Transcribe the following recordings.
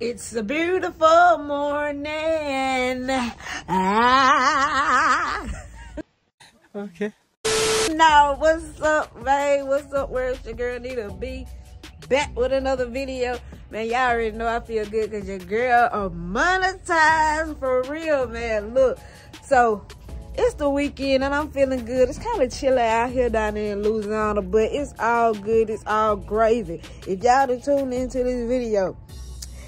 It's a beautiful morning. Ah. Okay. Now, what's up, babe? What's up? Where's your girl Need Nita B? Back with another video. Man, y'all already know I feel good because your girl are monetized for real, man. Look, so it's the weekend and I'm feeling good. It's kind of chilly out here down there in Louisiana, but it's all good. It's all gravy. If y'all to tune into this video,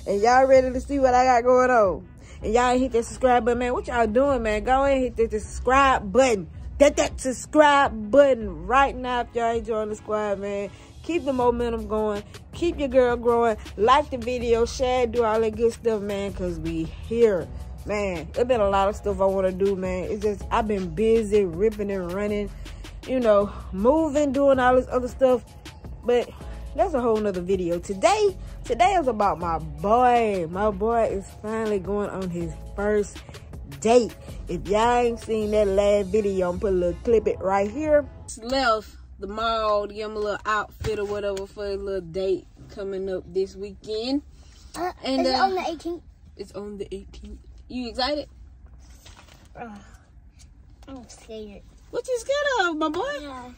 and y'all ready to see what I got going on. And y'all hit that subscribe button, man. What y'all doing, man? Go ahead and hit that subscribe button. Hit that subscribe button right now if y'all ain't joining the squad, man. Keep the momentum going. Keep your girl growing. Like the video, share, do all that good stuff, man, because we here. Man, there been a lot of stuff I want to do, man. It's just, I've been busy ripping and running, you know, moving, doing all this other stuff. But that's a whole nother video. Today, today is about my boy. My boy is finally going on his first date. If y'all ain't seen that last video, I'm put a little clip it right here. Just Left the mall to give him a little outfit or whatever for a little date coming up this weekend. Uh, And, is it uh, on the 18th? It's on the 18th. You excited? Uh, I'm scared. What you scared of, my boy? Yeah.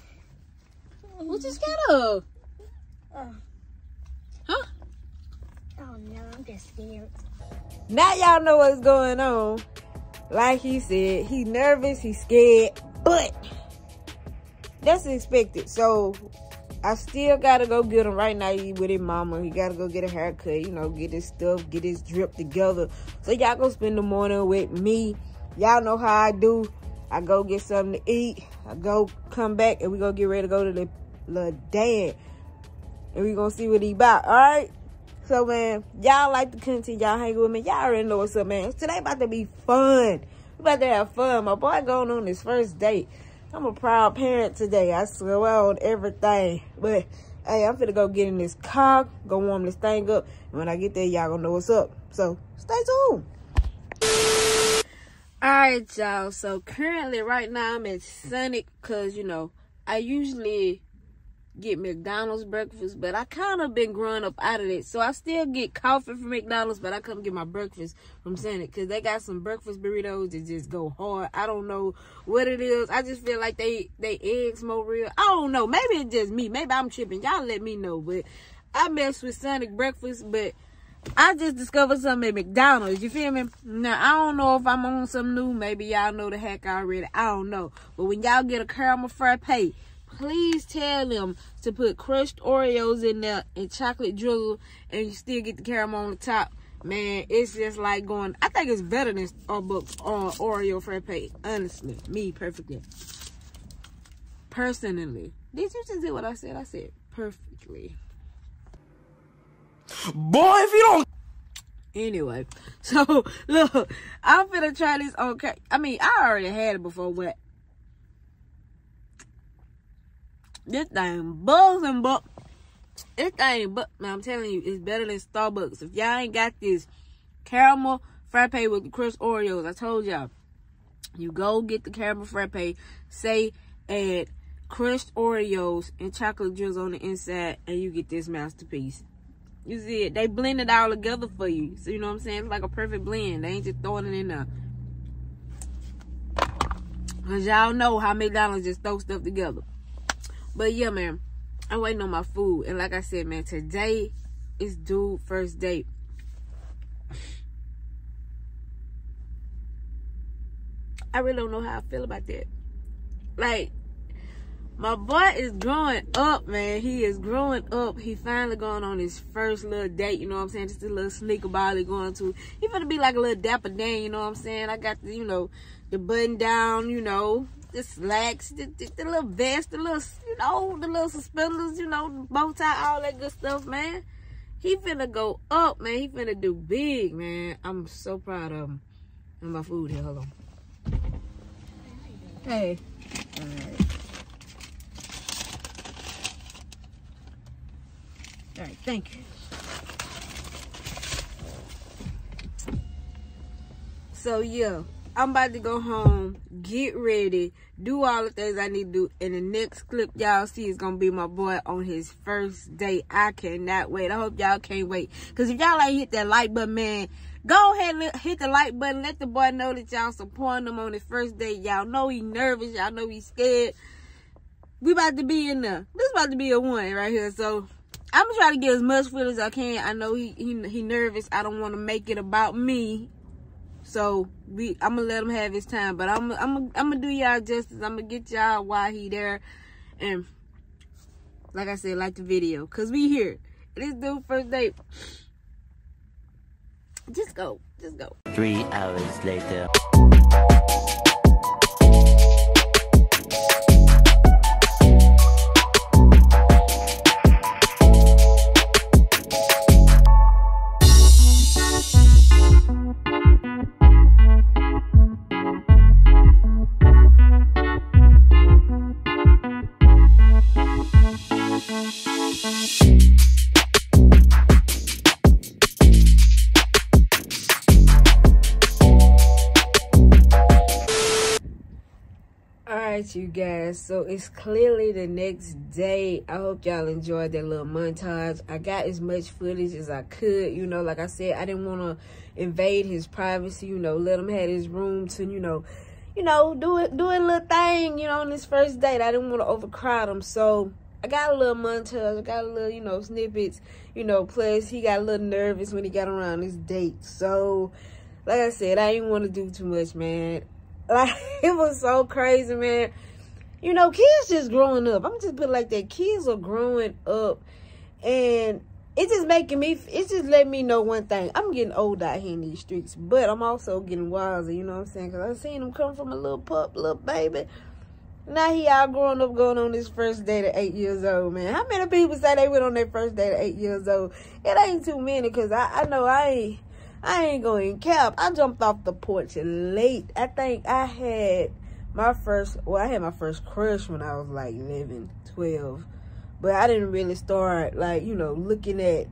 What you scared of? Uh, Huh? oh no, I'm just scared. Now y'all know what's going on. Like he said, he's nervous, he's scared, but that's expected. So I still gotta go get him right now. He with his mama. He gotta go get a haircut, you know, get his stuff, get his drip together. So y'all go spend the morning with me. Y'all know how I do. I go get something to eat. I go come back and we gonna get ready to go to the little dance. And we gonna see what he about, alright? So man, y'all like to continue y'all hanging with me. Y'all already know what's up, man. Today about to be fun. We about to have fun. My boy going on his first date. I'm a proud parent today. I swear on everything. But hey, I'm finna go get in this car, go warm this thing up. And when I get there, y'all gonna know what's up. So stay tuned. Alright, y'all. So currently right now I'm at Sonic because you know, I usually get McDonald's breakfast, but I kind of been growing up out of it. So I still get coffee from McDonald's, but I come get my breakfast from Sonic because they got some breakfast burritos that just go hard. I don't know what it is. I just feel like they they eggs more real. I don't know. Maybe it's just me. Maybe I'm tripping. Y'all let me know. But I mess with Sonic breakfast, but I just discovered something at McDonald's. You feel me? Now I don't know if I'm on some new. Maybe y'all know the hack already. I don't know. But when y'all get a caramel frappe, please tell them to put crushed Oreos in there and chocolate drizzle, and you still get the caramel on the top. Man, it's just like going. I think it's better than Starbucks uh, or Oreo frappe. Honestly, me perfectly. Personally, did you just see what I said? I said perfectly. Boy, if you don't Anyway, so look, I'm finna try this on. I mean, I already had it before, but this thing bugs but bu This thing, but man, I'm telling you, it's better than Starbucks. If y'all ain't got this caramel frappe with the crushed Oreos, I told y'all, you go get the caramel frappe. Say add crushed Oreos and chocolate drizzle on the inside, and you get this masterpiece. You see it? They blend it all together for you. So you know what I'm saying? It's like a perfect blend. They ain't just throwing it in there. Cause y'all know how McDonald's just throw stuff together. But yeah, man. I'm waiting on my food. And like I said, man, today is dude first date. I really don't know how I feel about that. Like, my boy is growing up, man. He is growing up. He finally going on his first little date, you know what I'm saying? Just a little sneaker ball he going to. He finna be like a little dapper Dan, you know what I'm saying? I got the, you know, the button down, you know, the slacks, the, the, the little vest, the little, you know, the little suspenders, you know, bow tie, all that good stuff, man. He finna go up, man. He finna do big, man. I'm so proud of him. And my food here, hold on. Hey. All right. All right, thank you. So yeah, I'm about to go home, get ready, do all the things I need to do. And the next clip y'all see is gonna be my boy on his first date. I cannot wait. I hope y'all can't wait. Cause if y'all ain't hit that like button, man, go ahead and hit the like button. Let the boy know that y'all supporting him on his first date. Y'all know he nervous. Y'all know he scared. We about to be in there. This about to be a one right here. So I'm gonna try to get as much footage as I can. I know he he, he nervous. I don't want to make it about me. So we, I'm gonna let him have his time, but I'm, I'm, I'm gonna do y'all justice. I'm gonna get y'all why he there, and like I said, like the video, cause we here. This dude first date. Just go, just go. Three hours later. Right you guys. So it's clearly the next day. I hope y'all enjoyed that little montage. I got as much footage as i could you know like i said i didn't want to invade his privacy you know let him have his room to you know you know do it do a little thing you know on this first date. I didn't want to overcrowd him. So I got a little montage, I got a little, you know, snippets, you know, plus he got a little nervous when he got around his date. So, like I said, I didn't want to do too much, man. Like, it was so crazy, man. You know, kids just growing up. I'm just put like that. Kids are growing up. And it's just making me, it's just letting me know one thing. I'm getting old out here in these streets. But I'm also getting wiser, you know what I'm saying? Because I've seen him come from a little pup, little baby. Now he all grown up going on his first date at eight years old, man. How many people say they went on their first date at eight years old? It ain't too many because I, I know I ain't I ain't going to cap. I jumped off the porch late. I think I had my first, well, I had my first crush when I was like 11, 12. But I didn't really start like, you know, looking at,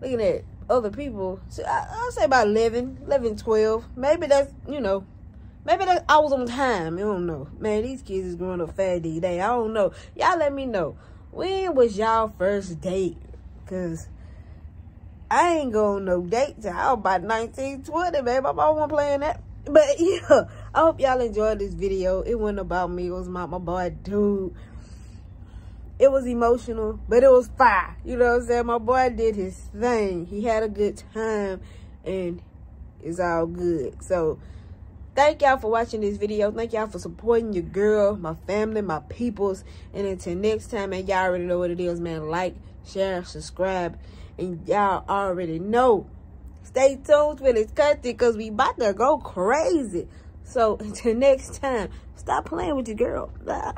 looking at other people. So I, I'll say about 11, 11, 12. Maybe that's, you know, maybe that I was on time. I don't know. Man, these kids is growing up fat these days. I don't know. Y'all let me know. When was y'all first date? Because I ain't going no dates. I was about 19, 20, babe. My mom wasn't playing that. But yeah, I hope y'all enjoyed this video. It wasn't about me. It was about my boy, dude. It was emotional, but it was fire. You know what I'm saying? My boy did his thing. He had a good time, and it's all good. So, thank y'all for watching this video. Thank y'all for supporting your girl, my family, my peoples. And until next time, man, y'all already know what it is, man. Like, share, subscribe and y'all already know. Stay tuned with this country because we about to go crazy. So until next time, stop playing with your girl. Bye.